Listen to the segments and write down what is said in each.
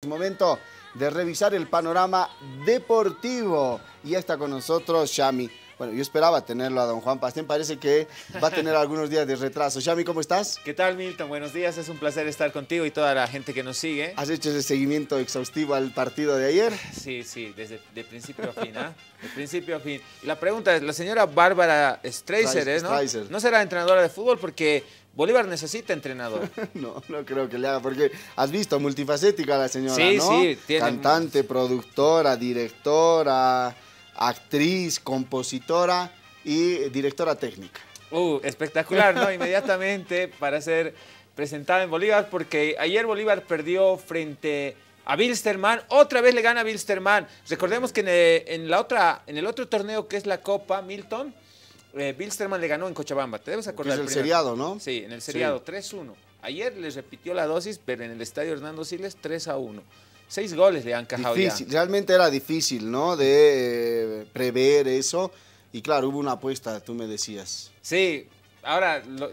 Es momento de revisar el panorama deportivo. Y ya está con nosotros Shami. Bueno, yo esperaba tenerlo a don Juan Pastén, parece que va a tener algunos días de retraso. Shami, ¿cómo estás? ¿Qué tal, Milton? Buenos días, es un placer estar contigo y toda la gente que nos sigue. ¿Has hecho ese seguimiento exhaustivo al partido de ayer? Sí, sí, desde de principio a fin, ¿ah? De principio a fin. Y la pregunta es, la señora Bárbara Streiser, ¿eh, ¿no? Streiser. ¿No será entrenadora de fútbol? Porque Bolívar necesita entrenador. No, no creo que le haga, porque has visto multifacética la señora, Sí, ¿no? sí, tiene- Cantante, productora, directora, actriz, compositora y directora técnica. Uh, espectacular, ¿no? Inmediatamente para ser presentada en Bolívar, porque ayer Bolívar perdió frente a Bilsterman. Otra vez le gana a Bilsterman. Recordemos que en, eh, en la otra, en el otro torneo que es la Copa Milton, eh, Bilsterman le ganó en Cochabamba. Te debes acordar. es el primero. seriado, ¿no? Sí, en el seriado 3-1. Ayer les repitió la dosis, pero en el estadio Hernando Siles 3-1. Seis goles le han cajado ya. Realmente era difícil, ¿no? De eh, prever eso. Y claro, hubo una apuesta, tú me decías. Sí, ahora, lo-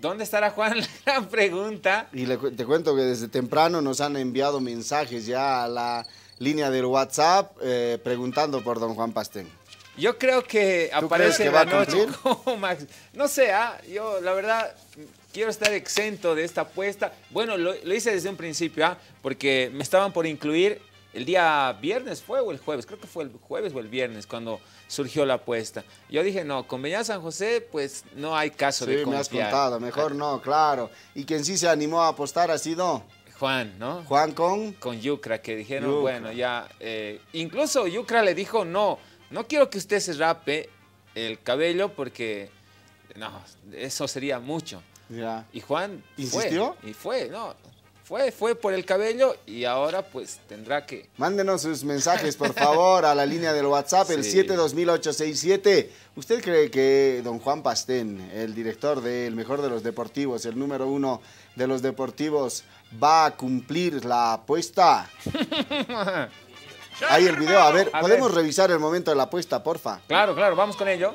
¿dónde estará Juan? La gran pregunta. Y le te cuento que desde temprano nos han enviado mensajes ya a la línea del WhatsApp eh, preguntando por don Juan Pastén. Yo creo que ¿Tú aparece que la noche como Max. No sé, ah, yo la verdad quiero estar exento de esta apuesta. Bueno, lo, lo hice desde un principio, ah, porque me estaban por incluir el día viernes, ¿fue o el jueves? Creo que fue el jueves o el viernes cuando surgió la apuesta. Yo dije, no, con Beñat San José, pues no hay caso de Sí, me has confiar. contado, mejor no, claro. Y quien sí se animó a apostar ha sido Juan, ¿no? Juan con... con Yucra, que dijeron, Yucra. bueno, ya. eh, incluso Yucra le dijo, no, no quiero que usted se rape el cabello porque, no, eso sería mucho. Ya. Y Juan ¿Insistió? fue. Y fue, no. Fue, fue por el cabello y ahora pues tendrá que. Mándenos sus mensajes, por favor, a la línea del WhatsApp, el Sí. 72867. ¿Usted cree que don Juan Pastén, el director del Mejor de los Deportivos, el número uno de los deportivos, va a cumplir la apuesta? Ahí el video, a ver, A ¿podemos ver. revisar el momento de la apuesta, porfa? Claro, claro, vamos con ello.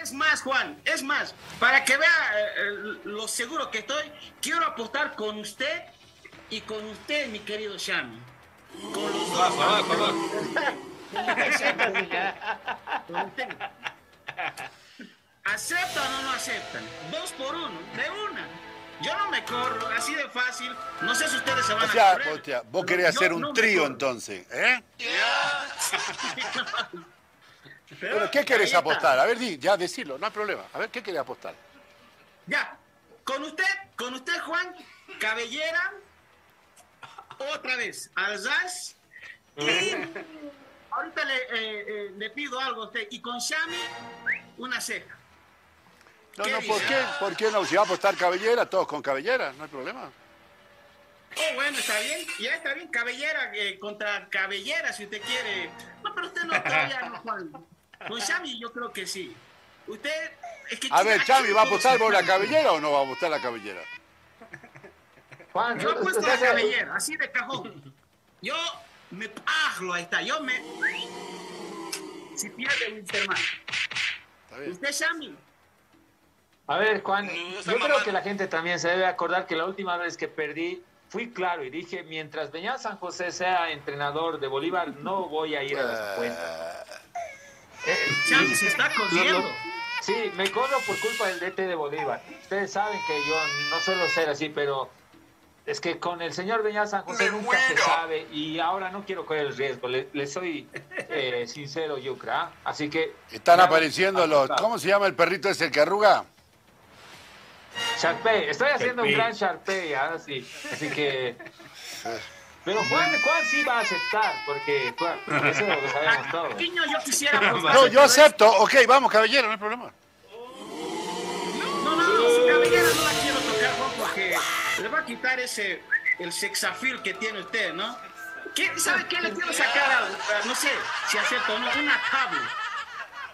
Es más, Juan, es más, para que vea eh, eh, lo seguro que estoy, quiero apostar con usted y con usted, mi querido Shami. Con los dos. Con usted. ¿Aceptan o no aceptan? Dos por uno, de una. Yo no me corro, así de fácil. No sé si ustedes se van O sea, a correr. vos, te- vos querés hacer no un trío entonces, ¿eh? Pero ¿qué querés apostar? A ver, di, ya decirlo, no hay problema. A ver, ¿qué querés apostar? Ya, con usted, con usted, Juan, cabellera, otra vez, Alsace, y ahorita le, eh, eh, le pido algo a usted, y con Shami, una ceja. No, ¿Qué no, ¿por dice? qué? ¿Por qué no? Si va a apostar cabellera, todos con cabellera, no hay problema. Oh, bueno, está bien, ya está bien, cabellera eh, contra cabellera, si usted quiere. No, pero usted no, todavía no, Juan. Con Shami yo creo que sí. Usted, es que... A ver, Chami, ¿va a apostar por la cabellera o no va a apostar la cabellera? Juan, Yo apuesto la cabellera, así de cajón. Yo me paglo, ahí está. Yo me. Si pierde. Está bien. ¿Usted, Shami? A ver, Juan, yo creo que la gente también se debe acordar que la última vez que perdí fui claro y dije, mientras Beñat San José sea entrenador de Bolívar, no voy a ir a las cuentas. Eh, Shami y- se está corriendo. sí, me corro por culpa del DT de Bolívar. Ustedes saben que yo no suelo ser así, pero es que con el señor Beñat San José nunca se sabe y ahora no quiero correr el riesgo. Le, le soy eh, sincero, Yucra. ¿ah? Así que... Están me apareciendo los... ¿Cómo se llama el perrito ese el que arruga? Sharpay, estoy haciendo un Sharpay. gran Sharpay, ahora sí. Así que. Pero Juan, Juan sí va a aceptar, porque Juan, eso lo sabemos todos. Niño, yo quisiera. No, yo acepto. Ok, vamos, cabellera, no hay problema. No, no, no, su cabellera no la quiero tocar, Juan, porque le va a quitar ese. El sexafil que tiene usted, ¿no? ¿Qué, ¿Sabe qué le quiero sacar? a- a- no sé si acepto o no, una tabla.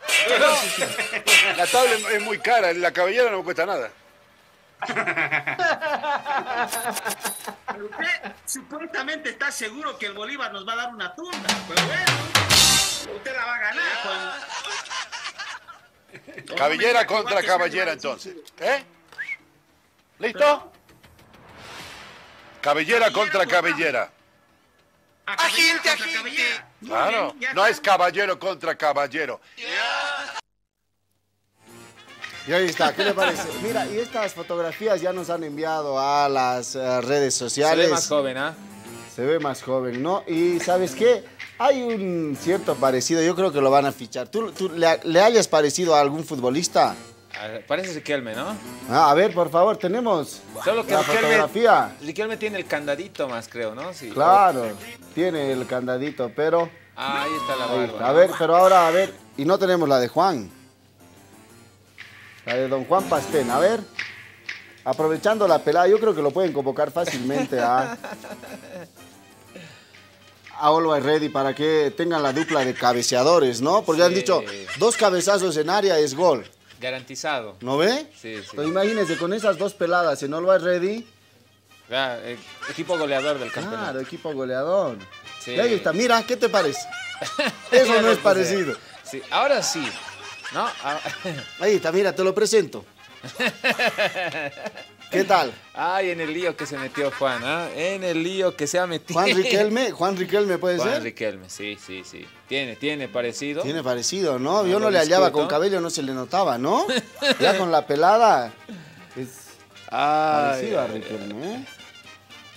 La tabla es- es muy cara, la cabellera no me cuesta nada. Pero usted supuestamente está seguro que el Bolívar nos va a dar una tunda. Pero bueno, usted la va a ganar, Juan. Cabellera Igual contra cabellera sea entonces. ¿Eh? ¿Listo? Cabellera contra cabellera. a Cabellera Cabellera. Muy Claro, no es caballero contra caballero. Y ahí está, ¿qué le parece? Mira, y estas fotografías ya nos han enviado a las eh, redes Se sociales. ve más joven, ¿ah? Se ve más joven, ¿no? Y ¿sabes qué? Hay un cierto parecido, yo creo que lo van a fichar. ¿Tú, tú le, le hayas parecido a algún futbolista? Parece Riquelme, ¿no? Ah, a ver, por favor, tenemos Solo que la Riquelme, fotografía. Riquelme tiene el candadito más, creo, ¿no? Sí. Claro, tiene el candadito, pero... Ah, ahí está la barba. A ver, pero ahora, a ver, y no tenemos la de Juan. La de don Juan Pastén, a ver. Aprovechando la pelada, yo creo que lo pueden convocar fácilmente a... A Always Ready para que tengan la dupla de cabeceadores, ¿no? Porque han dicho, dos cabezazos en área es gol. Garantizado. ¿No ve? Sí, sí. Imagínense, con esas dos peladas en Always Ready, eh, equipo goleador del claro, campeonato. equipo goleador. Sí. Y ahí está, mira, ¿qué te parece? Eso no es parecido. Sí, ahora sí. ¿No? Ah, Ahí está, mira, te lo presento. ¿Qué tal? Ay, en el lío que se metió Juan, ¿ah? En el lío que se ha metido. Juan Riquelme, Juan Riquelme puede Juan ser. Riquelme, sí, sí, sí. Tiene, tiene parecido. Tiene parecido, ¿no? No Yo no le hallaba con cabello, no se le notaba, ¿no? Ya con la pelada es Ay, parecido a Riquelme, ¿eh?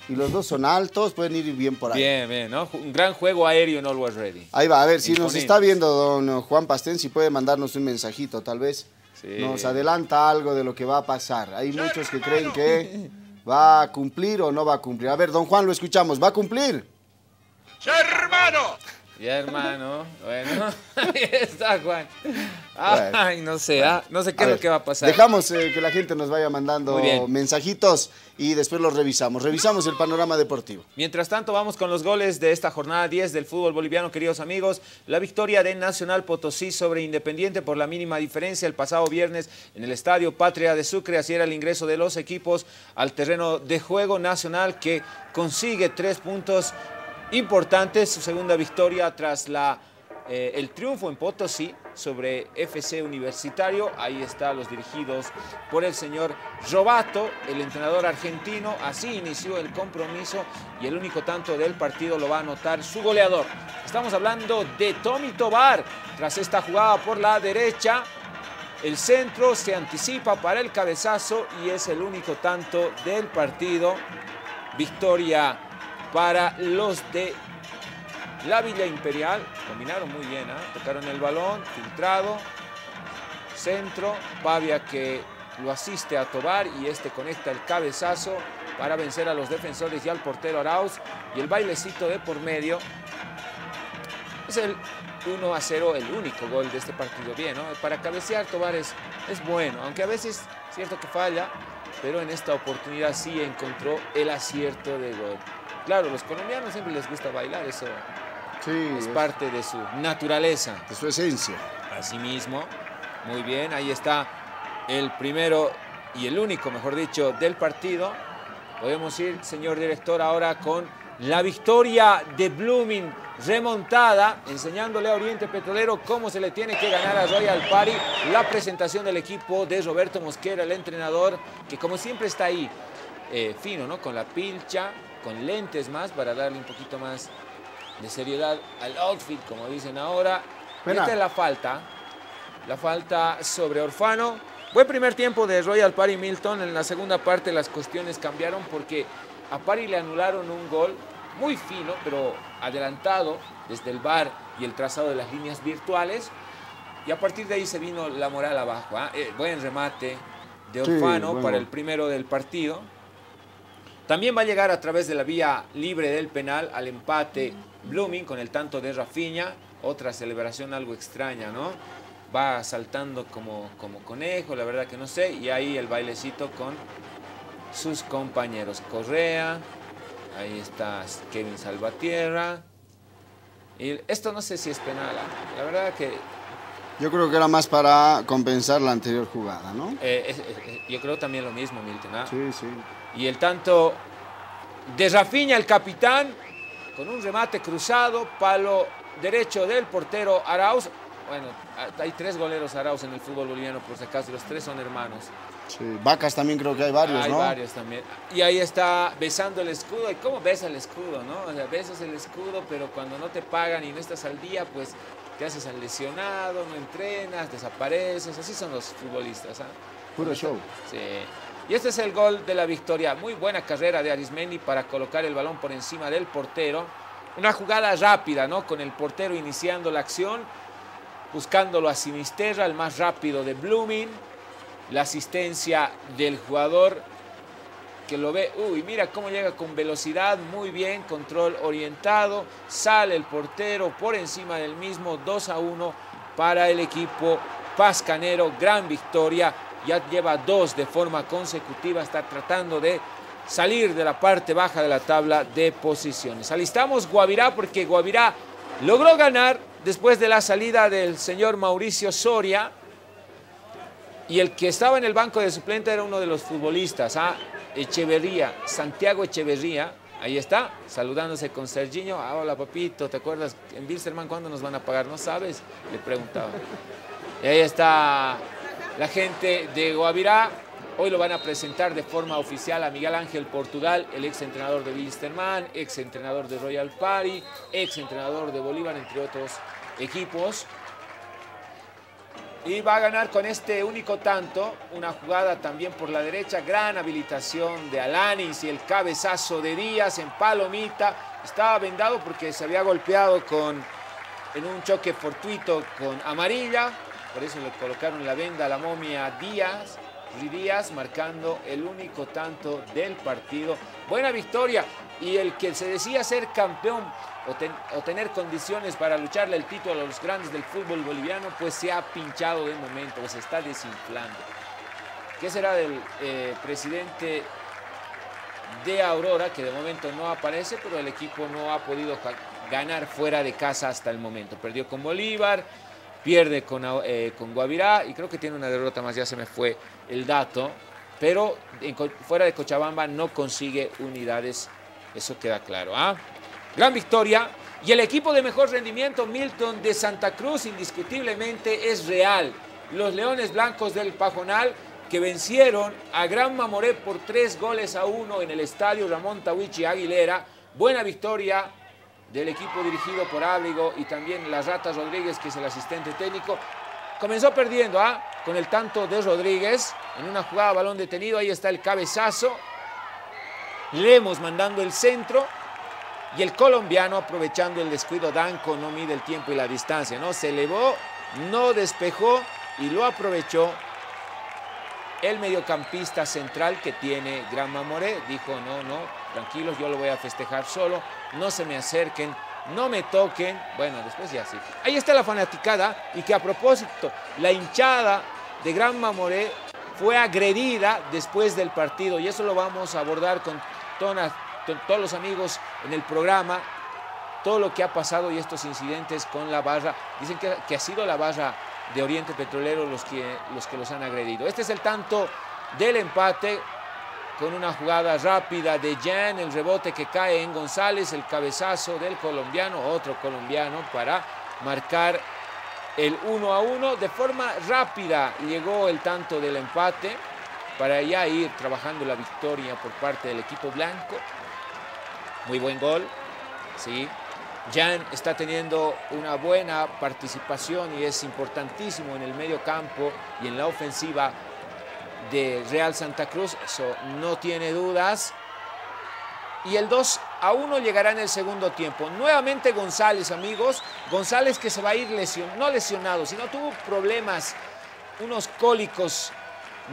Y los dos son altos, pueden ir bien por ahí. Bien, bien, ¿no? Un gran juego aéreo en Always Ready. Ahí va, a ver, si nos está viendo don Juan Pastén, si puede mandarnos un mensajito, tal vez Sí. nos adelanta algo de lo que va a pasar. Hay muchos que creen que va a cumplir o no va a cumplir. A ver, don Juan, lo escuchamos, ¿va a cumplir? ¡Hermano! Ya, hermano. Bueno, ahí está Juan. Ay, no sé, ah, no sé qué A es ver, lo que va a pasar. Dejamos eh, que la gente nos vaya mandando mensajitos y después los revisamos. Revisamos el panorama deportivo. Mientras tanto, vamos con los goles de esta jornada 10 del fútbol boliviano, queridos amigos. La victoria de Nacional Potosí sobre Independiente por la mínima diferencia el pasado viernes en el Estadio Patria de Sucre. Así era el ingreso de los equipos al terreno de juego nacional que consigue tres puntos importantes. Su segunda victoria tras la, eh, el triunfo en Potosí sobre FC Universitario. Ahí están los dirigidos por el señor Robato, el entrenador argentino. Así inició el compromiso y el único tanto del partido lo va a anotar su goleador. Estamos hablando de Tommy Tobar. Tras esta jugada por la derecha, el centro se anticipa para el cabezazo y es el único tanto del partido. Victoria para los de la Villa Imperial. Combinaron muy bien, ¿ah? tocaron el balón, filtrado, centro, Pavia que lo asiste a Tobar y este conecta el cabezazo para vencer a los defensores y al portero Arauz y el bailecito de por medio. Es el 1 a 0, el único gol de este partido. Bien. Para cabecear Tobar es, es bueno, aunque a veces cierto que falla, pero en esta oportunidad sí encontró el acierto de gol. Claro, los colombianos siempre les gusta bailar, eso Sí, es parte de su naturaleza. de su esencia. Asimismo, muy bien, ahí está el primero y el único, mejor dicho, del partido. Podemos ir, señor director, ahora con la victoria de Blooming remontada, enseñándole a Oriente Petrolero cómo se le tiene que ganar a Royal Party. La presentación del equipo de Roberto Mosquera, el entrenador, que como siempre está ahí, eh, fino, ¿no? Con la pilcha, con lentes más para darle un poquito más de seriedad al outfit, como dicen ahora. Pena. Esta es la falta. La falta sobre Orfano. Buen primer tiempo de Royal Party Milton. En la segunda parte las cuestiones cambiaron porque a Party le anularon un gol muy fino, pero adelantado desde el bar y el trazado de las líneas virtuales. Y a partir de ahí se vino la moral abajo. ¿ah? Eh, buen remate de Sí, Orfano para el primero del partido. También va a llegar a través de la vía libre del penal al empate Blooming con el tanto de Rafinha. Otra celebración algo extraña, ¿no? Va saltando como, como conejo, la verdad que no sé. Y ahí el bailecito con sus compañeros. Correa, ahí está Kevin Salvatierra. Y esto no sé si es penal. ¿ah? La verdad que Yo creo que era más para compensar la anterior jugada, ¿no? eh, yo creo también lo mismo, Milton. ¿ah? Sí, sí. Y el tanto de Rafinha, el capitán, con un remate cruzado, palo derecho del portero Arauz. bueno, hay tres goleros araos en el fútbol boliviano, por si acaso, los tres son hermanos. Sí, vacas también creo que hay varios, hay ¿no? varios también. Y ahí está besando el escudo. ¿Y cómo besa el escudo, no? O sea, besas el escudo, pero cuando no te pagan y no estás al día, pues te haces al lesionado, no entrenas, desapareces. Así son los futbolistas, ¿ah? Puro show. Sí. Y este es el gol de la victoria. Muy buena carrera de Arismendi para colocar el balón por encima del portero. Una jugada rápida, ¿no? Con el portero iniciando la acción, buscándolo a Sinisterra, el más rápido de Blooming. La asistencia del jugador que lo ve. Uy, mira cómo llega con velocidad, muy bien, control orientado. Sale el portero por encima del mismo, 2 a 1 para el equipo pascanero. Gran victoria ya lleva dos de forma consecutiva, está tratando de salir de la parte baja de la tabla de posiciones. Alistamos Guavirá porque Guavirá logró ganar después de la salida del señor Mauricio Soria y el que estaba en el banco de suplente era uno de los futbolistas, ¿ah? Echeverría, Santiago Echeverría, ahí está, saludándose con Serginho. Ah, hola papito, ¿te acuerdas en Bilsterman cuándo nos van a pagar? ¿No sabes? Le preguntaba. Y ahí está la gente de Guavirá. Hoy lo van a presentar de forma oficial a Miguel Ángel Portugal, el ex entrenador de Wilstermann, ex entrenador de Royal Party, ex entrenador de Bolívar, entre otros equipos. Y va a ganar con este único tanto, una jugada también por la derecha, gran habilitación de Alanis y el cabezazo de Díaz en Palomita. Estaba vendado porque se había golpeado con, en un choque fortuito con Amarilla, por eso le colocaron la venda a la momia Díaz. Díaz marcando el único tanto del partido. Buena victoria y el que se decía ser campeón o, ten, o, tener condiciones para lucharle el título a los grandes del fútbol boliviano, pues se ha pinchado de momento, se está desinflando. ¿Qué será del eh, presidente de Aurora, que de momento no aparece, pero el equipo no ha podido ganar fuera de casa hasta el momento? Perdió con Bolívar, pierde con, eh, con Guavirá y creo que tiene una derrota más, ya se me fue el dato, pero fuera de Cochabamba no consigue unidades, eso queda claro. ¿ah? Gran victoria y el equipo de mejor rendimiento, Milton de Santa Cruz, indiscutiblemente es real. Los Leones Blancos del Pajonal que vencieron a Gran Mamoré por tres goles a uno en el estadio Ramón Tawichi Aguilera. Buena victoria del equipo dirigido por Ábrigo y también las Ratas Rodríguez, que es el asistente técnico. Comenzó perdiendo ¿ah? con el tanto de Rodríguez en una jugada balón detenido. Ahí está el cabezazo. Lemos mandando el centro. Y el colombiano aprovechando el descuido. Danco no mide el tiempo y la distancia. ¿no? Se elevó, no despejó y lo aprovechó el mediocampista central que tiene Gran Mamoré. Dijo, no, no, tranquilos, yo lo voy a festejar solo. No se me acerquen, no me toquen. Bueno, después ya sí. Ahí está la fanaticada y que a propósito, la hinchada de Gran Mamoré fue agredida después del partido y eso lo vamos a abordar con, todos los amigos en el programa. Todo lo que ha pasado y estos incidentes con la barra. Dicen que, que ha sido la barra de Oriente Petrolero los que, los que los han agredido. Este es el tanto del empate con una jugada rápida de Jan, el rebote que cae en González, el cabezazo del colombiano, otro colombiano para marcar el 1 a 1. De forma rápida llegó el tanto del empate para ya ir trabajando la victoria por parte del equipo blanco. Muy buen gol, sí. Jan está teniendo una buena participación y es importantísimo en el medio campo y en la ofensiva de Real Santa Cruz, eso no tiene dudas. Y el 2 a 1 llegará en el segundo tiempo. Nuevamente González, amigos. González que se va a ir lesionado, no lesionado, sino tuvo problemas, unos cólicos,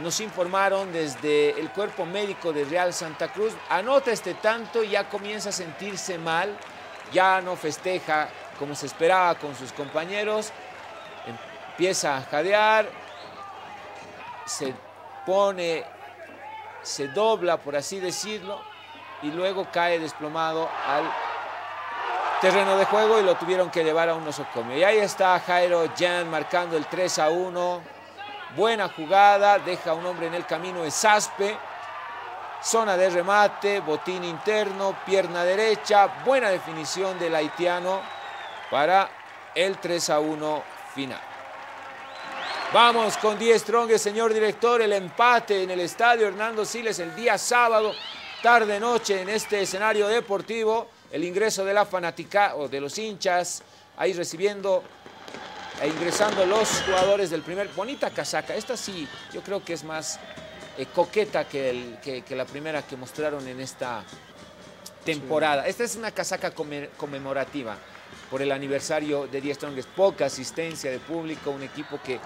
nos informaron desde el cuerpo médico de Real Santa Cruz. Anota este tanto y ya comienza a sentirse mal, ya no festeja como se esperaba con sus compañeros, empieza a jadear, se pone, se dobla, por así decirlo, y luego cae desplomado al terreno de juego y lo tuvieron que llevar a un nosocomio. Y ahí está Jairo Jan marcando el 3 a 1. Buena jugada, deja un hombre en el camino, es Aspe. Zona de remate, botín interno, pierna derecha. Buena definición del haitiano para el 3 a 1 final. Vamos con 10 Strong, señor director, el empate en el estadio Hernando Siles el día sábado, tarde noche en este escenario deportivo, el ingreso de la fanática o de los hinchas, ahí recibiendo e ingresando los jugadores del primer. Bonita casaca, esta sí, yo creo que es más eh, coqueta que, el, que, que la primera que mostraron en esta temporada. Esta es una casaca come- conmemorativa por el aniversario de 10 Strongest. Poca asistencia de público, un equipo que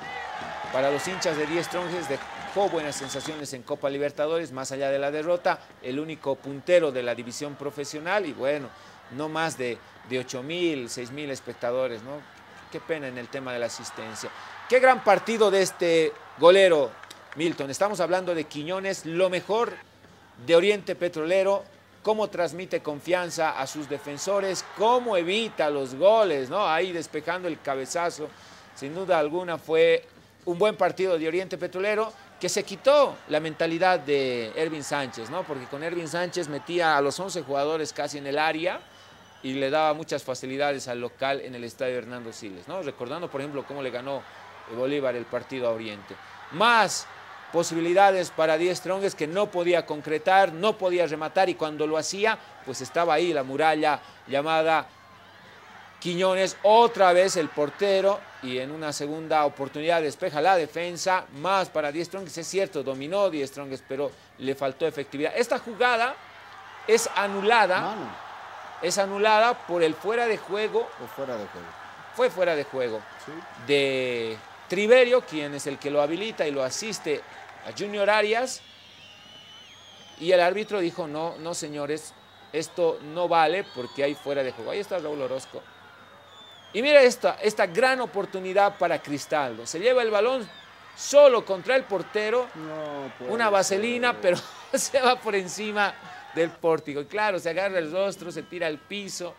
para los hinchas de 10 Strongest dejó buenas sensaciones en Copa Libertadores, más allá de la derrota, el único puntero de la división profesional y bueno, no más de, de 8 mil, 6 mil espectadores, ¿no? Qué pena en el tema de la asistencia. Qué gran partido de este golero, Milton. Estamos hablando de Quiñones, lo mejor de Oriente Petrolero, cómo transmite confianza a sus defensores, cómo evita los goles, ¿no? Ahí despejando el cabezazo. Sin duda alguna fue un buen partido de Oriente Petrolero que se quitó la mentalidad de Ervin Sánchez, ¿no? Porque con Ervin Sánchez metía a los 11 jugadores casi en el área y le daba muchas facilidades al local en el estadio Hernando Siles, ¿no? Recordando, por ejemplo, cómo le ganó Bolívar el partido a Oriente. Más posibilidades para 10 Strongest que no podía concretar, no podía rematar y cuando lo hacía, pues estaba ahí la muralla llamada Quiñones, otra vez el portero y en una segunda oportunidad despeja la defensa, más para 10 Strongest, es cierto, dominó 10 Strongest, pero le faltó efectividad. Esta jugada es anulada, Mano, es anulada por el fuera de juego, o fuera de juego. fue fuera de juego Sí. de Triverio, quien es el que lo habilita y lo asiste a Junior Arias. Y el árbitro dijo, no, no señores, esto no vale porque hay fuera de juego. Ahí está Raúl Orozco. Y mira esta, esta gran oportunidad para Cristaldo. Se lleva el balón solo contra el portero, No una vaselina, ser. pero se va por encima del pórtico. Y claro, se agarra el rostro, se tira al piso,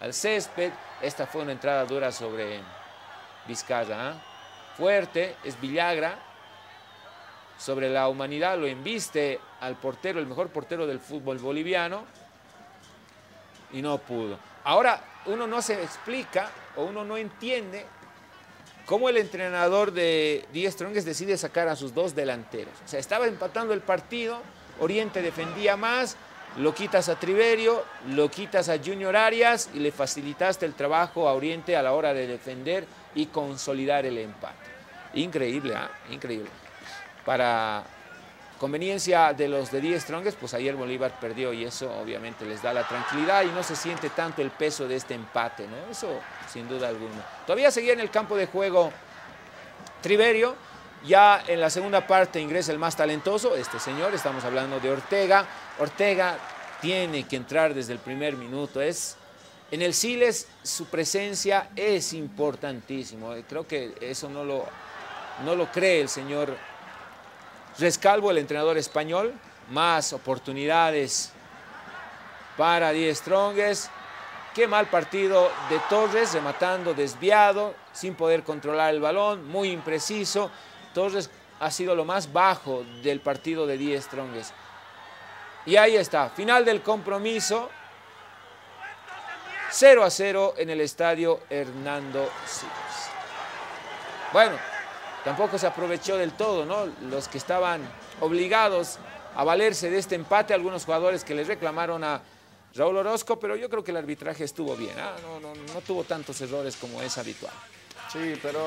al césped. Esta fue una entrada dura sobre Vizcaya. ¿ah? Fuerte, es Villagra. Sobre la humanidad lo embiste al portero, el mejor portero del fútbol boliviano. Y no pudo. Ahora uno no se explica o uno no entiende cómo el entrenador de Die Strongest decide sacar a sus dos delanteros. O sea, estaba empatando el partido, Oriente defendía más, lo quitas a Triverio, lo quitas a Junior Arias y le facilitaste el trabajo a Oriente a la hora de defender y consolidar el empate. Increíble, ¿ah? Increíble. Para conveniencia de los de 10 Strongest, pues ayer Bolívar perdió y eso obviamente les da la tranquilidad y no se siente tanto el peso de este empate, ¿no? Eso sin duda alguna. Todavía seguía en el campo de juego Triverio, ya en la segunda parte ingresa el más talentoso, este señor, estamos hablando de Ortega. Ortega tiene que entrar desde el primer minuto, es... En el Siles su presencia es importantísimo, creo que eso no lo, no lo cree el señor Rescalvo, el entrenador español, más oportunidades para Die Strongest. Qué mal partido de Torres, rematando desviado, sin poder controlar el balón, muy impreciso. Torres ha sido lo más bajo del partido de Die Strongest. Y ahí está, final del compromiso. 0 a 0 en el estadio Hernando Siles. Bueno, tampoco se aprovechó del todo, ¿no? Los que estaban obligados a valerse de este empate, algunos jugadores que les reclamaron a Raúl Orozco, pero yo creo que el arbitraje estuvo bien, ¿ah? no, no, no tuvo tantos errores como es habitual. Sí, pero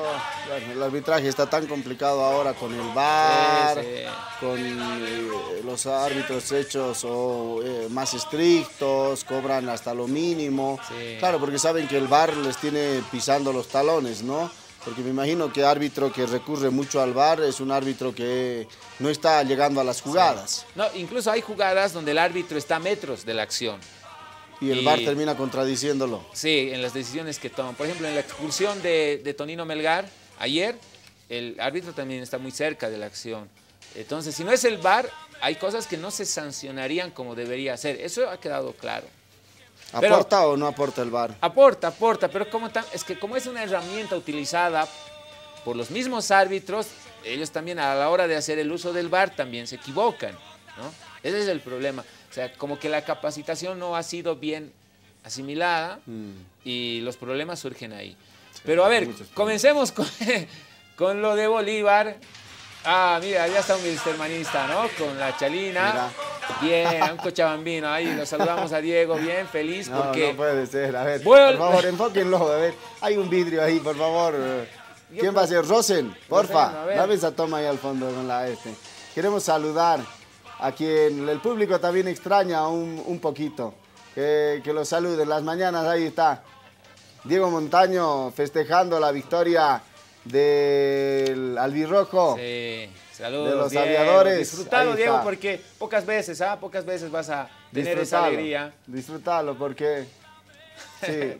bueno, el arbitraje está tan complicado ahora con el VAR, Sí, sí. con eh, los árbitros hechos o eh, más estrictos, cobran hasta lo mínimo. Sí. Claro, porque saben que el VAR les tiene pisando los talones, ¿no? Porque me imagino que árbitro que recurre mucho al VAR es un árbitro que no está llegando a las jugadas. No, incluso hay jugadas donde el árbitro está a metros de la acción. Y el Y- VAR termina contradiciéndolo. Sí, en las decisiones que toman. Por ejemplo, en la expulsión de, de Tonino Melgar, ayer, el árbitro también está muy cerca de la acción. Entonces, si no es el VAR, hay cosas que no se sancionarían como debería ser. Eso ha quedado claro. Pero- ¿Aporta o no aporta el VAR? Aporta, aporta, pero como tan- es que como es una herramienta utilizada por los mismos árbitros, ellos también a la hora de hacer el uso del VAR también se equivocan, ¿no? Ese es el problema. O sea, como que la capacitación no ha sido bien asimilada Mm. y los problemas surgen ahí. Pero a ver, comencemos con, con lo de Bolívar. Ah, mira, ya está un wilstermanista, ¿no? Con la chalina. Bien, un cochabambino. Ahí lo saludamos a Diego, bien, feliz No, porque... no puede ser. A ver, por favor, enfóquenlo. A ver, hay un vidrio ahí, por favor. ¿Quién va a ser? Rosen, porfa. A. Dame esa toma ahí al fondo con la este. Queremos saludar a quien el público también extraña un, un poquito. Que, que lo salude. En las mañanas ahí está. Diego Montaño festejando la victoria del albirrojo. Sí, saludos. De los Diego. aviadores, Disfrutalo, Diego, porque pocas veces, ¿ah? Pocas veces vas a tener esa alegría. Disfrutalo porque... Sí.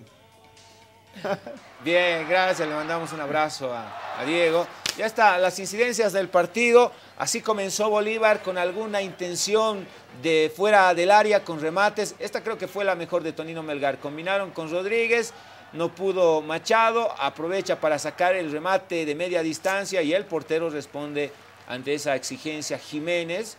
Bien, gracias, le mandamos un abrazo a, a Diego. Ya está, las incidencias del partido. Así comenzó Bolívar con alguna intención de fuera del área con remates. Esta creo que fue la mejor de Tonino Melgar. Combinaron con Rodríguez, no pudo Machado, aprovecha para sacar el remate de media distancia y el portero responde ante esa exigencia Jiménez.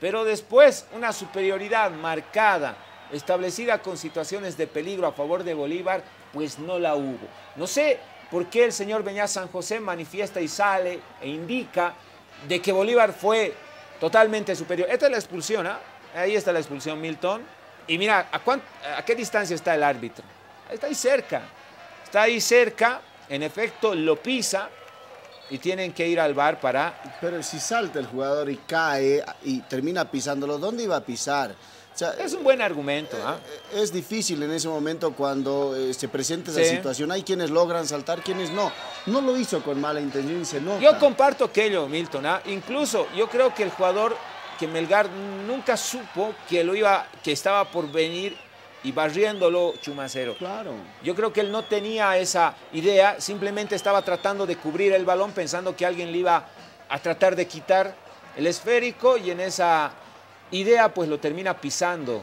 Pero después una superioridad marcada, establecida con situaciones de peligro a favor de Bolívar, pues no la hubo. No sé por qué el señor Beñá San José manifiesta y sale e indica de que Bolívar fue totalmente superior. Esta es la expulsión, ¿ah? Ahí está la expulsión, Milton. Y mira, ¿a, cuán- ¿a qué distancia está el árbitro? Está ahí cerca. Está ahí cerca, en efecto, lo pisa y tienen que ir al bar para Pero si salta el jugador y cae y termina pisándolo, ¿dónde iba a pisar? O sea, Es un buen argumento, ¿ah? es difícil en ese momento cuando eh, se presenta esa Sí. situación. Hay quienes logran saltar, quienes no. No lo hizo con mala intención y se nota. Yo comparto aquello, Milton. ¿ah? Incluso yo creo que el jugador que Melgar nunca supo que lo iba, que estaba por venir y barriéndolo Chumacero. Claro. Yo creo que él no tenía esa idea, simplemente estaba tratando de cubrir el balón pensando que alguien le iba a tratar de quitar el esférico y en esa idea pues lo termina pisando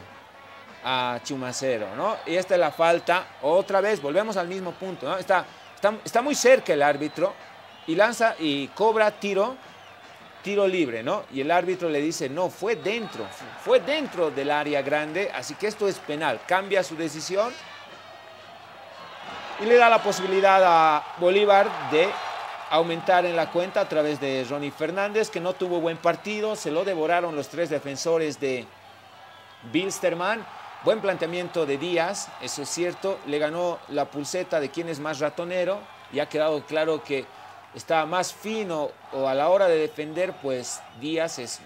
a Chumacero, ¿no? Y esta es la falta, otra vez, volvemos al mismo punto, ¿no? Está, está, está muy cerca el árbitro y lanza y cobra tiro, tiro libre, ¿no? Y el árbitro le dice, no, fue dentro, fue dentro del área grande, así que esto es penal. Cambia su decisión y le da la posibilidad a Bolívar de aumentar en la cuenta a través de Ronnie Fernández, que no tuvo buen partido, se lo devoraron los tres defensores de Bilsterman. Buen planteamiento de Díaz, eso es cierto, le ganó la pulseta de quién es más ratonero y ha quedado claro que está más fino o a la hora de defender, pues Díaz es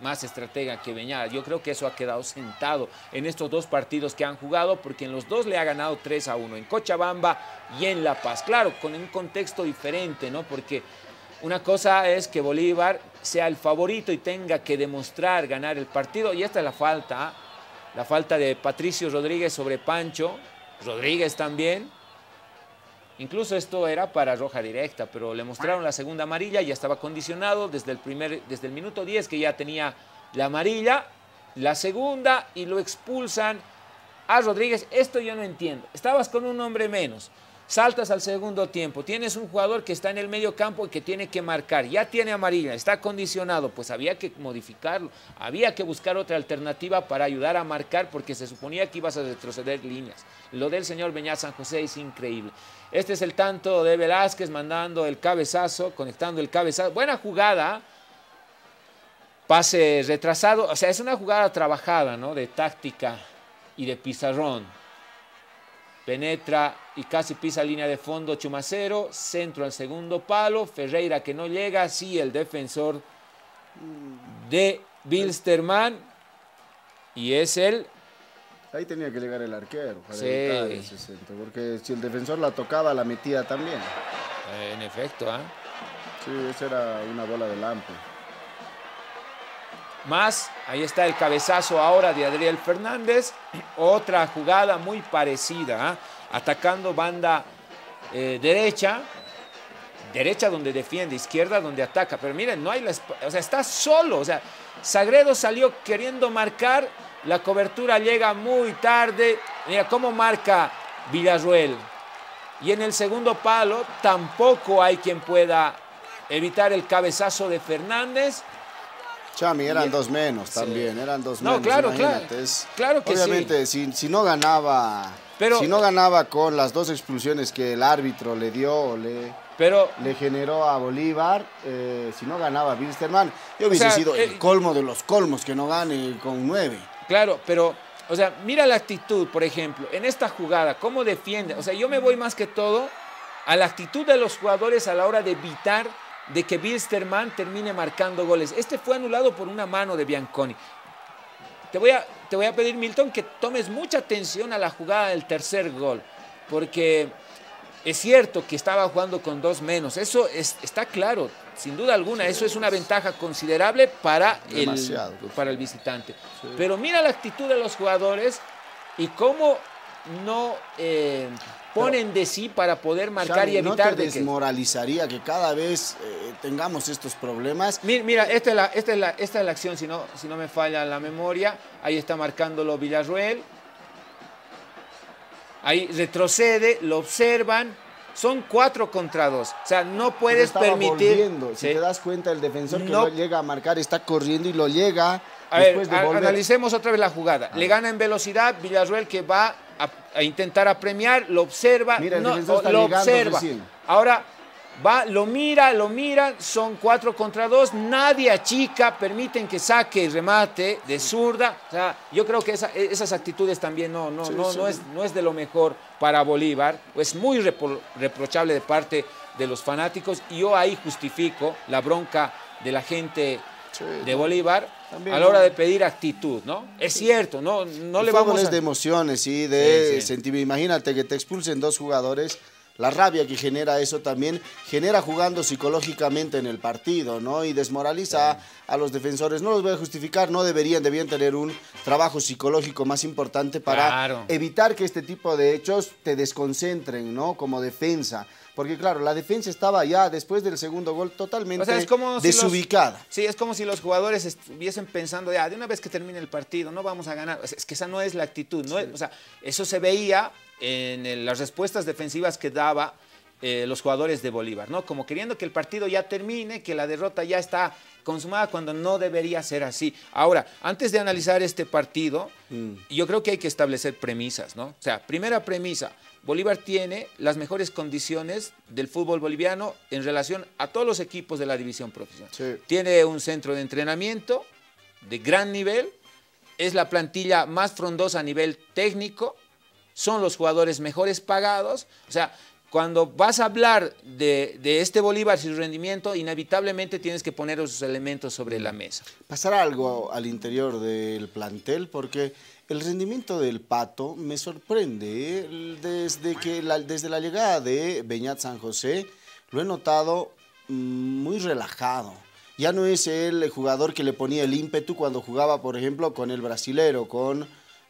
más estratega que Beñada. Yo creo que eso ha quedado sentado en estos dos partidos que han jugado, porque en los dos le ha ganado 3 a 1, en Cochabamba y en La Paz. Claro, con un contexto diferente, ¿no? Porque una cosa es que Bolívar sea el favorito y tenga que demostrar ganar el partido, y esta es la falta, ¿ah? la falta de Patricio Rodríguez sobre Pancho, Rodríguez también. Incluso esto era para roja directa, pero le mostraron la segunda amarilla, ya estaba condicionado desde el, primer, desde el minuto 10 que ya tenía la amarilla, la segunda y lo expulsan a Rodríguez. Esto yo no entiendo. Estabas con un hombre menos, saltas al segundo tiempo, tienes un jugador que está en el medio campo y que tiene que marcar, ya tiene amarilla, está condicionado, pues había que modificarlo, había que buscar otra alternativa para ayudar a marcar porque se suponía que ibas a retroceder líneas. Lo del señor Beñat San José es increíble. Este es el tanto de Velázquez mandando el cabezazo, conectando el cabezazo. Buena jugada. Pase retrasado. O sea, es una jugada trabajada, ¿no? De táctica y de pizarrón. Penetra y casi pisa línea de fondo Chumacero. Centro al segundo palo. Ferreira que no llega. Sí, el defensor de Bilsterman. Y es el Ahí tenía que llegar el arquero para Sí. evitar ese centro, porque si el defensor la tocaba, la metía también. Eh, En efecto, ¿ah? Sí, esa era una bola de lampe. Más, ahí está el cabezazo ahora de Adriel Fernández. Otra jugada muy parecida, ¿ah? atacando banda eh, derecha. Derecha donde defiende, izquierda donde ataca. Pero miren, no hay la, o sea, está solo. O sea, Sagredo salió queriendo marcar. La cobertura llega muy tarde. Mira cómo marca Villarruel. Y en el segundo palo tampoco hay quien pueda evitar el cabezazo de Fernández. Chami, eran dos menos Sí. también, eran dos No, menos. claro, imagínate, claro. es- Claro que sí. Obviamente, si, si no ganaba. Pero si no ganaba con las dos expulsiones que el árbitro le dio le, Pero le generó a Bolívar, eh, si no ganaba Wilstermann, yo hubiese sea, sido el eh, colmo de los colmos que no gane con nueve. Claro, pero, o sea, mira la actitud, por ejemplo, en esta jugada, cómo defiende. O sea, yo me voy más que todo a la actitud de los jugadores a la hora de evitar de que Bilsterman termine marcando goles. Este fue anulado por una mano de Bianconi. Te voy, a, te voy a pedir, Milton, que tomes mucha atención a la jugada del tercer gol, porque es cierto que estaba jugando con dos menos, eso es- está claro, sin duda alguna, eso es una ventaja considerable para el, Demasiado. para el visitante. Pero mira la actitud de los jugadores y cómo no eh, ponen de sí para poder marcar Xavi, y evitar ¿No te de que... desmoralizaría que cada vez eh, tengamos estos problemas? Mira, mira, esta es la, esta es la, esta es la acción, si no, si no me falla la memoria. Ahí está marcándolo Villarruel. Ahí retrocede, lo observan. Son cuatro contra dos. O sea, no puedes permitir. volviendo. Si Sí. te das cuenta, el defensor que No. llega a marcar está corriendo y lo llega A ver, de analicemos otra vez la jugada. Le gana en velocidad, Villarruel que va a, a intentar apremiar, lo observa, Mira, el no, está lo observa. recién. Ahora va, lo mira, lo mira, son cuatro contra dos, nadie achica, permiten que saque y remate de zurda. O sea, yo creo que esa- esas actitudes también no, no, Sí, no, sí. no, es, no es de lo mejor para Bolívar. Es muy repro- reprochable de parte de los fanáticos y yo ahí justifico la bronca de la gente Sí, de Bolívar También, a la hora de pedir actitud, ¿no? Es cierto, no, no el le vamos es a... de emociones, sí, de sentimiento. Imagínate que te expulsen dos jugadores. La rabia que genera eso también genera jugando psicológicamente en el partido, ¿no? Y desmoraliza a los defensores. No los voy a justificar, no deberían, debían tener un trabajo psicológico más importante para Claro. evitar que este tipo de hechos te desconcentren, ¿no? Como defensa. Porque claro, la defensa estaba ya después del segundo gol totalmente O sea, es como si los- desubicada. Sí, es como si los jugadores estuviesen pensando, ya, de una vez que termine el partido, no vamos a ganar. O sea, es que esa no es la actitud, ¿no? O sea, eso se veía en las respuestas defensivas que daba eh, los jugadores de Bolívar, ¿no? Como queriendo que el partido ya termine, que la derrota ya está consumada cuando no debería ser así. Ahora, antes de analizar este partido, yo creo que hay que establecer premisas, ¿no? O sea, primera premisa, Bolívar tiene las mejores condiciones del fútbol boliviano en relación a todos los equipos de la división profesional. Sí. Tiene un centro de entrenamiento de gran nivel, es la plantilla más frondosa a nivel técnico, son los jugadores mejores pagados, o sea, cuando vas a hablar de, de este Bolívar y su rendimiento, inevitablemente tienes que poner esos elementos sobre la mesa. pasará algo al interior del plantel porque el rendimiento del Pato me sorprende. ¿eh? Desde, que la, desde la llegada de Beñat San José lo he notado mm, muy relajado. Ya no es el jugador que le ponía el ímpetu cuando jugaba, por ejemplo, con el brasilero, con...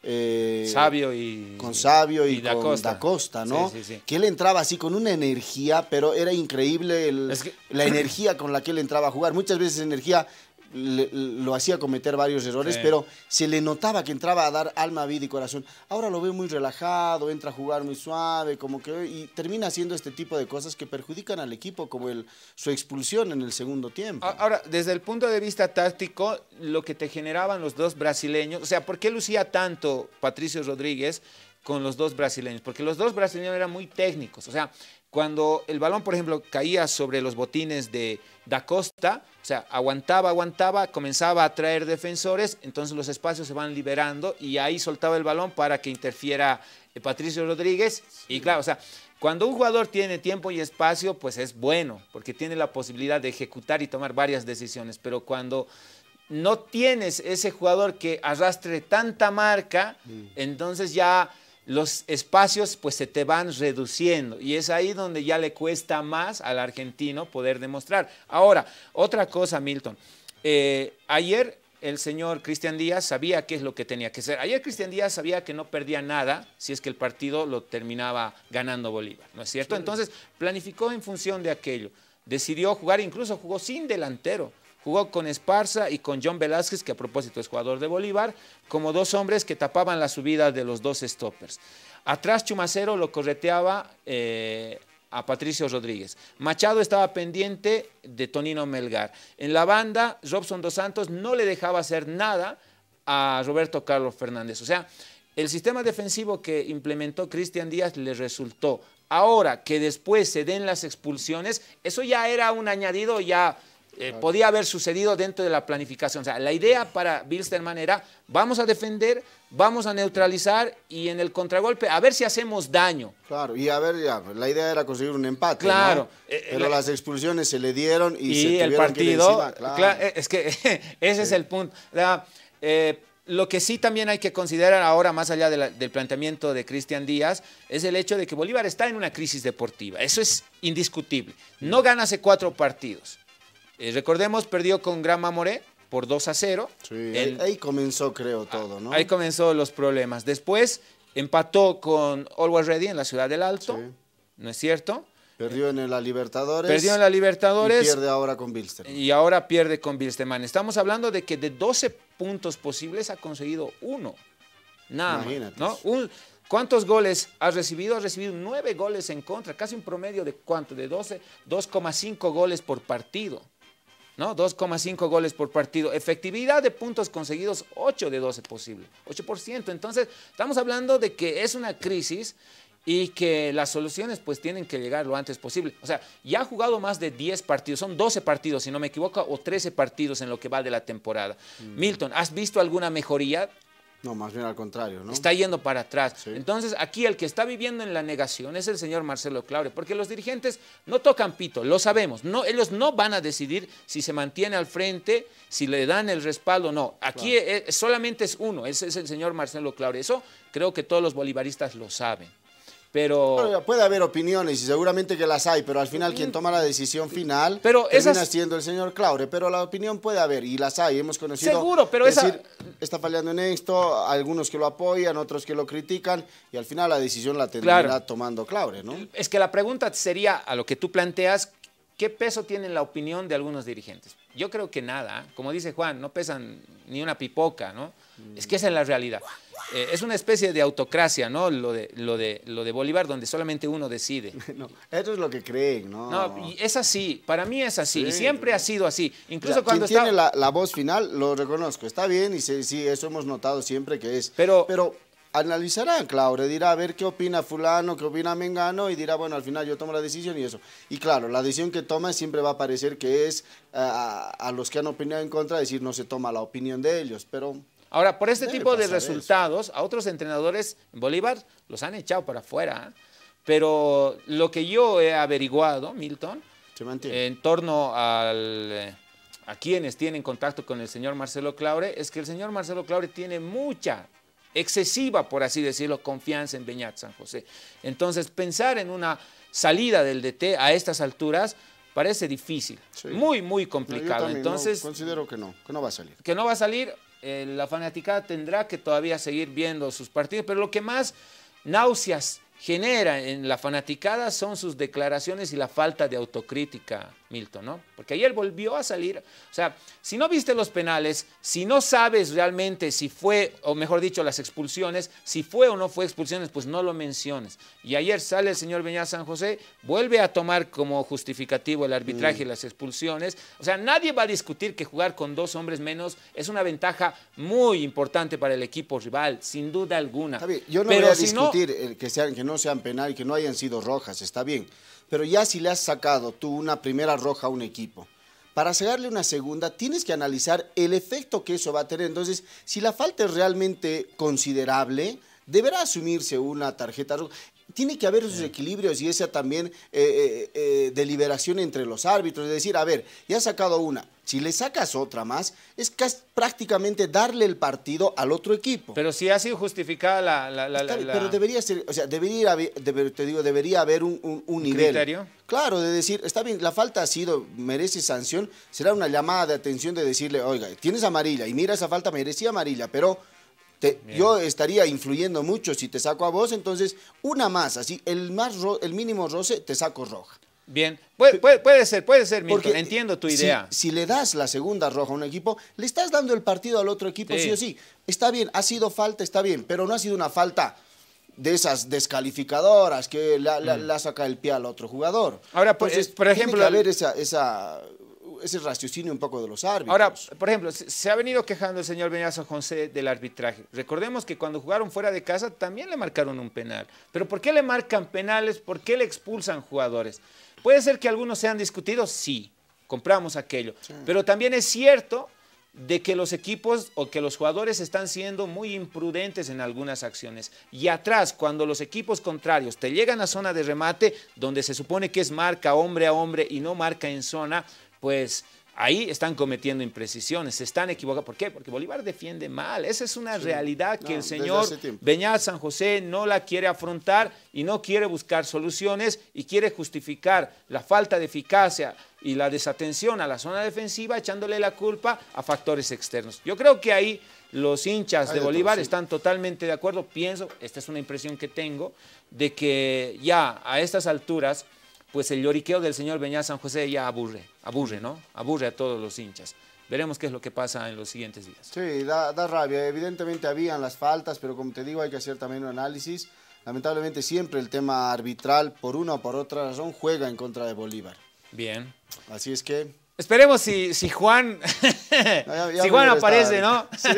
eh, Sabio y con Sabio y, Da con Costa. Da Costa, ¿no? Sí, sí, sí. Que él entraba así con una energía, pero era increíble el- Es que- la energía con la que él entraba a jugar. Muchas veces energía le- lo hacía cometer varios errores, Sí. pero se le notaba que entraba a dar alma, vida y corazón. Ahora lo veo muy relajado, entra a jugar muy suave, como que y termina haciendo este tipo de cosas que perjudican al equipo, como el, su expulsión en el segundo tiempo. Ahora, desde el punto de vista táctico, lo que te generaban los dos brasileños, o sea, ¿por qué lucía tanto Patricio Rodríguez con los dos brasileños? Porque los dos brasileños eran muy técnicos, o sea, cuando el balón, por ejemplo, caía sobre los botines de Da Costa, o sea, aguantaba, aguantaba, comenzaba a traer defensores, entonces los espacios se van liberando y ahí soltaba el balón para que interfiera eh, Patricio Rodríguez. Y claro, o sea, cuando un jugador tiene tiempo y espacio, pues es bueno, porque tiene la posibilidad de ejecutar y tomar varias decisiones, pero cuando no tienes ese jugador que arrastre tanta marca, entonces ya los espacios pues se te van reduciendo y es ahí donde ya le cuesta más al argentino poder demostrar. Ahora, otra cosa, Milton. Eh, ayer el señor Cristian Díaz sabía qué es lo que tenía que hacer. Ayer Cristian Díaz sabía que no perdía nada si es que el partido lo terminaba ganando Bolívar, ¿no es cierto? Entonces planificó en función de aquello. Decidió jugar, incluso jugó sin delantero. Jugó con Esparza y con John Velázquez, que a propósito es jugador de Bolívar, como dos hombres que tapaban la subida de los dos stoppers. Atrás Chumacero lo correteaba eh, a Patricio Rodríguez. Machado estaba pendiente de Tonino Melgar. En la banda, Robson Dos Santos no le dejaba hacer nada a Roberto Carlos Fernández. O sea, el sistema defensivo que implementó Cristian Díaz le resultó. Ahora que después se den las expulsiones, eso ya era un añadido, ya eh, podía haber sucedido dentro de la planificación. O sea, la idea para Bilsterman era, vamos a defender, vamos a neutralizar y en el contragolpe a ver si hacemos daño. Claro, y a ver, ya, la idea era conseguir un empate. Claro. ¿no? Eh, Pero la- las expulsiones se le dieron y, y se el tuvieron que ir partido, encima, claro. cla- eh, es que ese es el punto. La- eh, lo que sí también hay que considerar ahora, más allá de la- del planteamiento de Cristian Díaz, es el hecho de que Bolívar está en una crisis deportiva. Eso es indiscutible. No gana hace cuatro partidos. Eh, recordemos, perdió con Gran Mamoré por 2 a 0. Sí, El- ahí, comenzó, creo, todo, ¿no? Ahí comenzó los problemas. Después empató con Always Ready en la Ciudad del Alto, Sí. ¿no es cierto? Perdió en la Libertadores. Perdió en la Libertadores. Y pierde ahora con Bilster. Y ahora pierde con Bilsterman. Estamos hablando de que de 12 puntos posibles ha conseguido uno. Nada más, Imagínate. ¿no? Un- ¿Cuántos goles ha recibido? Ha recibido nueve goles en contra, casi un promedio de cuánto, de 12, 2,5 goles por partido. ¿No? 2,5 goles por partido. Efectividad de puntos conseguidos, 8 de 12 posible. 8%. Entonces, estamos hablando de que es una crisis y que las soluciones pues tienen que llegar lo antes posible. O sea, ya ha jugado más de 10 partidos, son 12 partidos si no me equivoco, o 13 partidos en lo que va de la temporada. Milton, ¿has visto alguna mejoría? No, más bien al contrario, ¿no? Está yendo para atrás. Sí. Entonces, aquí el que está viviendo en la negación es el señor Marcelo Claure, porque los dirigentes no tocan pito, lo sabemos. No, ellos no van a decidir si se mantiene al frente, si le dan el respaldo o no. Aquí solamente es uno, ese es el señor Marcelo Claure. Eso creo que todos los bolivaristas lo saben. Pero... Puede haber opiniones y seguramente que las hay, pero al final quien toma la decisión final Pero termina esas- siendo el señor Claure. Pero la opinión puede haber y las hay. Hemos conocido. Seguro, pero esa- decir, está fallando en esto, algunos que lo apoyan, otros que lo critican y al final la decisión la tendrá Claro. tomando Claure, ¿no? Es que la pregunta sería, a lo que tú planteas, ¿qué peso tiene la opinión de algunos dirigentes? Yo creo que nada, ¿eh? como dice Juan, no pesan ni una pipoca, ¿no? Es que esa es la realidad. Eh, es una especie de autocracia, ¿no? Lo de, lo, de, lo de Bolívar, donde solamente uno decide. No, eso es lo que creen, ¿no? No, y es así, para mí es así, y siempre ha sido así. Incluso cuando quien está... tiene la, la voz final, lo reconozco, está bien y sí, sí, eso hemos notado siempre que es. Pero- pero analizará, Claure, dirá a ver qué opina fulano, qué opina Mengano y dirá, bueno, al final yo tomo la decisión y eso. Y claro, la decisión que toma siempre va a parecer que es a, a los que han opinado en contra, decir no se toma la opinión de ellos, pero Ahora, por este Debe tipo de eso. resultados, a otros entrenadores en Bolívar los han echado para afuera. ¿eh? Pero lo que yo he averiguado, Milton, se en torno al, eh, a quienes tienen contacto con el señor Marcelo Claure, es que el señor Marcelo Claure tiene mucha, excesiva, por así decirlo, confianza en Beñat San José. Entonces, pensar en una salida del DT a estas alturas parece difícil, Sí. muy, muy No, yo complicado. no, Entonces, considero que no, que no va a salir. que no va a salir, eh, la fanaticada tendrá que todavía seguir viendo sus partidos, pero lo que más náuseas genera en la fanaticada son sus declaraciones y la falta de autocrítica, Milton, ¿no? Porque ayer volvió a salir, o sea, si no viste los penales, si no sabes realmente si fue, o mejor dicho, las expulsiones, si fue o no fue expulsiones, pues no lo menciones. Y ayer sale el señor Beñat San José, vuelve a tomar como justificativo el arbitraje y las expulsiones. O sea, nadie va a discutir que jugar con dos hombres menos es una ventaja muy importante para el equipo rival, sin duda alguna. Está bien, yo no Pero voy a si no- discutir que, sean, que no sean penal que no hayan sido rojas, está bien. Pero ya si le has sacado tú una primera roja a un equipo, para sacarle una segunda, tienes que analizar el efecto que eso va a tener. Entonces, si la falta es realmente considerable, deberá asumirse una tarjeta roja. Tiene que haber esos equilibrios y esa también eh, eh, eh, deliberación entre los árbitros. Es decir, a ver, ya has sacado una. Si le sacas otra más, es casi prácticamente darle el partido al otro equipo. Pero si ha sido justificada la... la- la- Está bien, la- Pero debería ser, o sea, debería haber, te digo, debería haber un, un- un nivel. criterio? Claro, de decir, está bien, la falta ha sido, merece sanción, será una llamada de atención de decirle, oiga, tienes amarilla y mira esa falta merecía amarilla, pero te- yo estaría influyendo mucho si te saco a vos, entonces una más, así, el más ro- el mínimo roce te saco roja. Bien, puede, puede- puede ser, puede ser, Milton, Porque entiendo tu idea. Si, le das la segunda roja a un equipo, le estás dando el partido al otro equipo, Sí. sí. o sí. Está bien, ha sido falta, está bien, pero no ha sido una falta de esas descalificadoras que la, la- la saca el pie al otro jugador. Mm. Ahora, Entonces, por tiene ejemplo, que el- haber esa, esa, ese raciocinio un poco de los árbitros. Ahora, por ejemplo, se, ha venido quejando el señor Beñazo José del arbitraje. Recordemos que cuando jugaron fuera de casa también le marcaron un penal. Pero ¿por qué le marcan penales? ¿Por qué le expulsan jugadores? Puede ser que algunos sean discutidos, sí, compramos aquello. Pero también es cierto de que los equipos o que los jugadores están siendo muy imprudentes en algunas acciones. Y atrás, cuando los equipos contrarios te llegan a zona de remate, donde se supone que es marca hombre a hombre y no marca en zona, pues ahí están cometiendo imprecisiones, se están equivocando. ¿Por qué? Porque Bolívar defiende mal. Esa es una realidad que No, el señor. Beñat San José no la quiere afrontar y no quiere buscar soluciones y quiere justificar la falta de eficacia y la desatención a la zona defensiva echándole la culpa a factores externos. Yo creo que ahí los hinchas Hay de todo, Bolívar sí. están totalmente de acuerdo. Pienso, esta es una impresión que tengo, de que ya a estas alturas, pues el lloriqueo del señor Beñat San José ya aburre, aburre, ¿no? Aburre a todos los hinchas. Veremos qué es lo que pasa en los siguientes días. Sí, da, da rabia. Evidentemente habían las faltas, pero como te digo, hay que hacer también un análisis. Lamentablemente siempre el tema arbitral, por una o por otra razón, juega en contra de Bolívar. Bien. Así es que... Esperemos si, si Juan, ya- ya si Juan aparece, ¿no? Sí,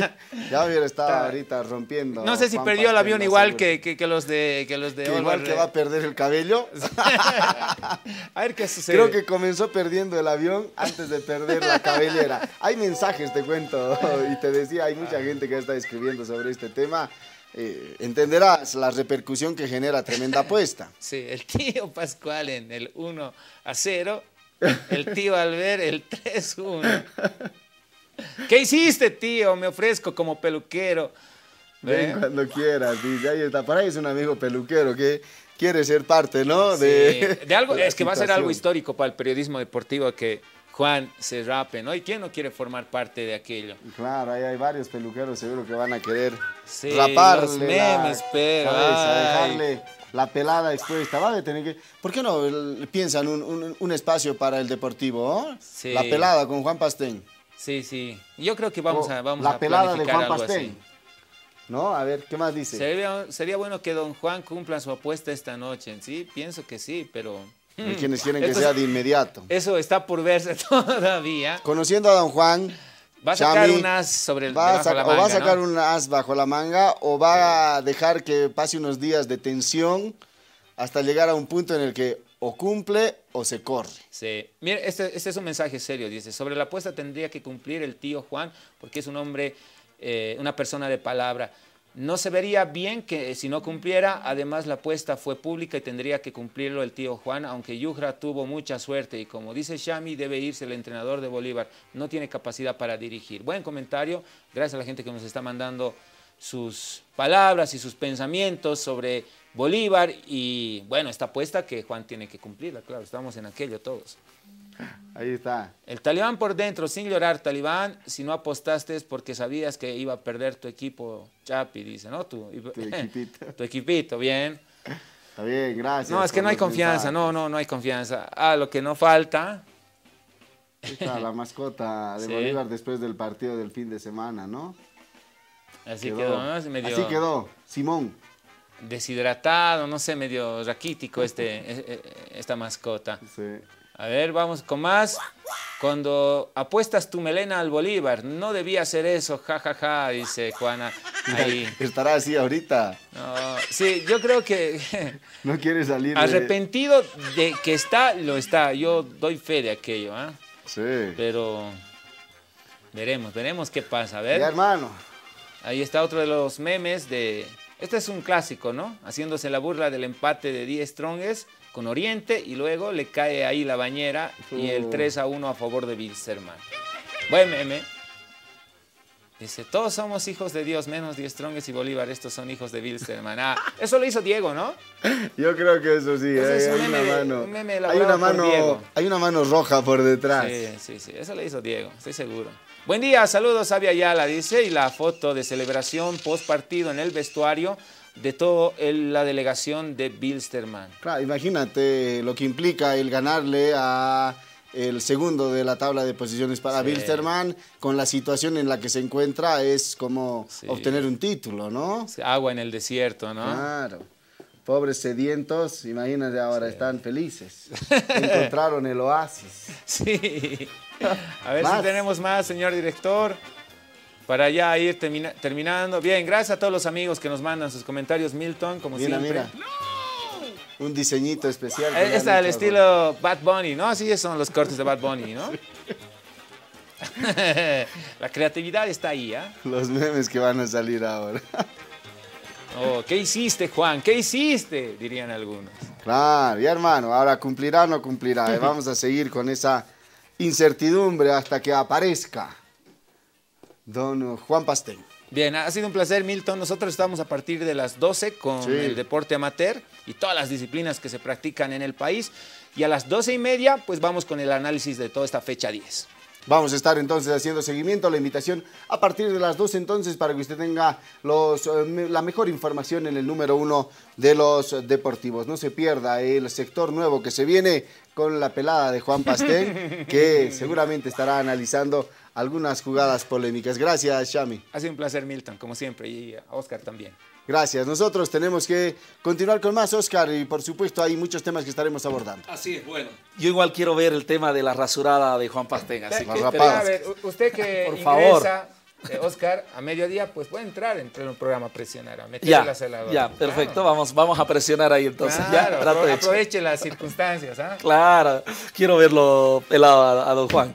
ya hubiera estado ahorita rompiendo. No sé si Juan perdió el avión igual que, que- que los de que los de que igual que va a perder el cabello. A ver qué sucede. Creo que comenzó perdiendo el avión antes de perder la cabellera. Hay mensajes, te cuento, y te decía, hay mucha gente que está escribiendo sobre este tema. Eh, entenderás la repercusión que genera tremenda apuesta. Sí, el tío Pascual en el 1 a 0, el tío Albert el 3-1. ¿Qué hiciste, tío? Me ofrezco como peluquero. Ven ¿Eh? cuando quieras, dice, ahí está. Por ahí es un amigo peluquero que quiere ser parte, ¿no? Sí, De, algo, de es que va a ser algo histórico para el periodismo deportivo que Juan se rape, ¿no? ¿Y quién no quiere formar parte de aquello? Claro, ahí hay varios peluqueros seguro que van a querer Sí, raparle los la memes, pero, cabeza, dejarle la pelada expuesta. Va a tener que... ¿Por qué no el- piensan un, un- un espacio para el deportivo? oh? Sí. La pelada con Juan Pastén. Sí, sí. Yo creo que vamos O a, vamos la a pelada de Juan Pastén. así. ¿No? A ver, ¿qué más dice? Sería, sería bueno que don Juan cumpla su apuesta esta noche. Sí, pienso que sí, pero... Hay quienes quieren que sea de inmediato. Eso está por verse todavía. Conociendo a don Juan, Va a sacar un as sobre el va a la o va a sacar ¿no? un as bajo la manga o va a dejar que pase unos días de tensión hasta llegar a un punto en el que o cumple o se corre. Sí. Mire, este, este es un mensaje serio, dice. Sobre la apuesta tendría que cumplir el tío Juan, porque es un hombre, eh, una persona de palabra. No se vería bien que si no cumpliera, además la apuesta fue pública y tendría que cumplirlo el tío Juan, aunque Yujra tuvo mucha suerte y como dice Shami, debe irse el entrenador de Bolívar, no tiene capacidad para dirigir. Buen comentario, gracias a la gente que nos está mandando sus palabras y sus pensamientos sobre Bolívar y bueno, esta apuesta que Juan tiene que cumplirla, claro, estamos en aquello todos. Ahí está. El talibán por dentro, sin llorar, talibán, si no apostaste es porque sabías que iba a perder tu equipo, Chapi, dice, ¿no? Tu, Tu equipito. tu equipito, bien. Está bien, gracias. No, es que no hay confianza, mensajes. no, no, no hay confianza. Ah, lo que no falta, está la mascota de Sí. Bolívar después del partido del fin de semana, ¿no? así quedó, ¿no? Así quedó. Simón. deshidratado, no sé, medio raquítico este, e- e- esta mascota. Sí. A ver, vamos con más. Cuando apuestas tu melena al Bolívar, no debía hacer eso, jajaja, dice Juana. Ahí. Estará así ahorita. No, sí, yo creo que No quiere salir arrepentido de que está, lo está. Yo doy fe de aquello, ¿ah? Sí. Pero veremos, veremos qué pasa. A Ya, ver, hermano. ahí está otro de los memes de... Este es un clásico, ¿no? Haciéndose la burla del empate de 10 Strongest con Oriente y luego le cae ahí la bañera y el Uh. 3 a 1 a favor de Bilsterman. Buen meme. Dice, todos somos hijos de Dios, menos 10 Strongest y Bolívar, estos son hijos de Bilsterman. Ah, eso lo hizo Diego, ¿no? Yo creo que eso sí. Hay, un hay meme una mano. un meme hay una mano. Diego. Hay una mano roja por detrás. Sí, sí, sí, eso le hizo Diego, estoy seguro. Buen día, saludos, Avia Ayala, dice, y la foto de celebración post partido en el vestuario de toda la delegación de Bilsterman. Claro, imagínate lo que implica el ganarle a el segundo de la tabla de posiciones para Sí. Bilsterman con la situación en la que se encuentra es como Sí. obtener un título, ¿no? Agua en el desierto, ¿no? Claro. Pobres sedientos, imagínate ahora, están felices. Encontraron el oasis. Sí. A ver Más. si tenemos más, señor director. Para ya ir termina- terminando. Bien, gracias a todos los amigos que nos mandan sus comentarios. Milton, como Mira, siempre. mira. Un diseñito especial. que Eh, Está hecho. estilo Bad Bunny, ¿no? Así son los cortes de Bad Bunny, ¿no? La creatividad está ahí, ¿ah? Los memes que van a salir ahora. Oh, ¿Qué hiciste, Juan? ¿Qué hiciste? Dirían algunos. Claro, ya hermano, ahora cumplirá o no cumplirá. Eh, Vamos a seguir con esa incertidumbre hasta que aparezca don Juan Pastén. Bien, ha sido un placer, Milton. Nosotros estamos a partir de las 12 con Sí. el deporte amateur y todas las disciplinas que se practican en el país. Y a las 12 y media, pues vamos con el análisis de toda esta fecha 10. Vamos a estar entonces haciendo seguimiento, la invitación a partir de las 12 entonces para que usted tenga los, eh, la mejor información en el número uno de los deportivos. No se pierda el sector nuevo que se viene con la pelada de Juan Pastén, que seguramente estará analizando algunas jugadas polémicas. Gracias, Shami. Ha sido un placer, Milton, como siempre, y a Oscar también. Gracias. Nosotros tenemos que continuar con más, Oscar, y por supuesto hay muchos temas que estaremos abordando. Así es, bueno. Yo igual quiero ver el tema de la rasurada de Juan Pastén. Así que esperemos. A ver, usted que Por ingresa, eh, Oscar, a mediodía, pues puede entrar en pleno programa a presionar, a meterle Ya, la celadora. ya, perfecto. Vamos, vamos a presionar ahí entonces. Claro, ya, trato apro- hecho. aproveche las circunstancias, ¿ah? Claro, quiero verlo pelado a, a don Juan.